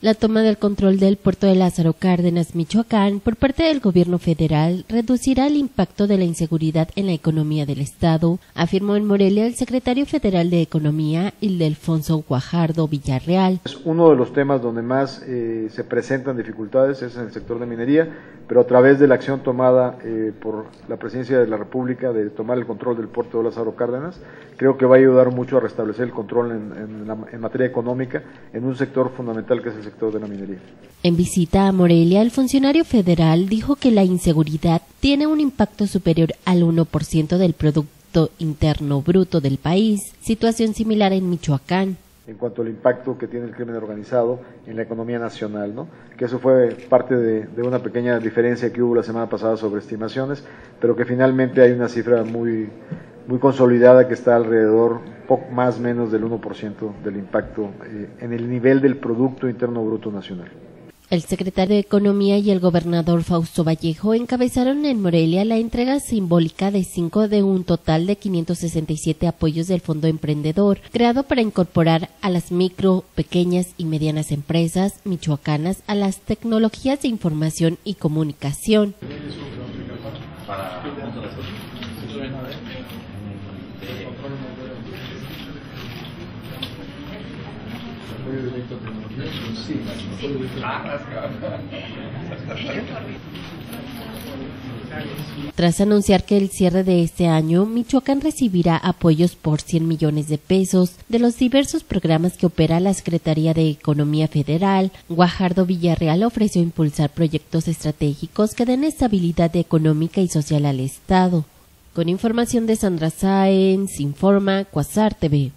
La toma del control del puerto de Lázaro Cárdenas, Michoacán, por parte del gobierno federal reducirá el impacto de la inseguridad en la economía del Estado, afirmó en Morelia el secretario federal de Economía, Ildefonso Guajardo Villarreal. Uno de los temas donde más eh, se presentan dificultades es en el sector de minería, pero a través de la acción tomada eh, por la presidencia de la República de tomar el control del puerto de Lázaro Cárdenas, creo que va a ayudar mucho a restablecer el control en, en materia económica en un sector fundamental que es el sector de la minería. En visita a Morelia, el funcionario federal dijo que la inseguridad tiene un impacto superior al 1% del Producto Interno Bruto del país, situación similar en Michoacán en cuanto al impacto que tiene el crimen organizado en la economía nacional, ¿no? que eso fue parte de, de, una pequeña diferencia que hubo la semana pasada sobre estimaciones, pero que finalmente hay una cifra muy, muy consolidada que está alrededor, poco más menos del 1% del impacto eh, en el nivel del Producto Interno Bruto Nacional. El secretario de Economía y el gobernador Fausto Vallejo encabezaron en Morelia la entrega simbólica de cinco de un total de 567 apoyos del Fondo Emprendedor, creado para incorporar a las micro, pequeñas y medianas empresas michoacanas a las tecnologías de información y comunicación. Tras anunciar que el cierre de este año, Michoacán recibirá apoyos por 100 millones de pesos de los diversos programas que opera la Secretaría de Economía Federal, Guajardo Villarreal ofreció impulsar proyectos estratégicos que den estabilidad económica y social al Estado. Con información de Sandra Sáenz, informa Cuasar TV.